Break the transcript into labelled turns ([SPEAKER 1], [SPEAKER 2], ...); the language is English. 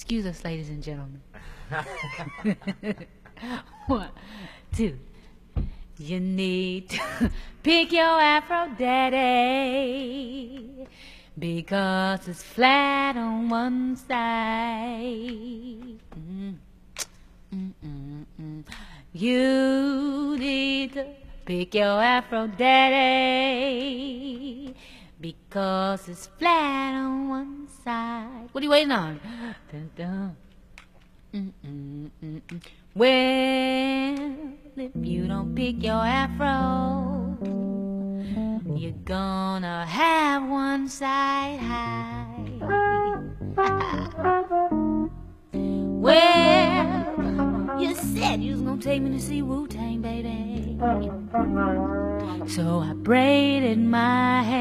[SPEAKER 1] Excuse us, ladies and gentlemen. One, two. You need to pick your afro daddy because it's flat on one side. Mm, mm, mm. You need to pick your afro daddy because it's flat on one side. What are you waiting on? Dun, dun. Well, if you don't pick your afro, you're gonna have one side high. well, you said you was gonna take me to see Wu Tang, baby. So I braided my hair.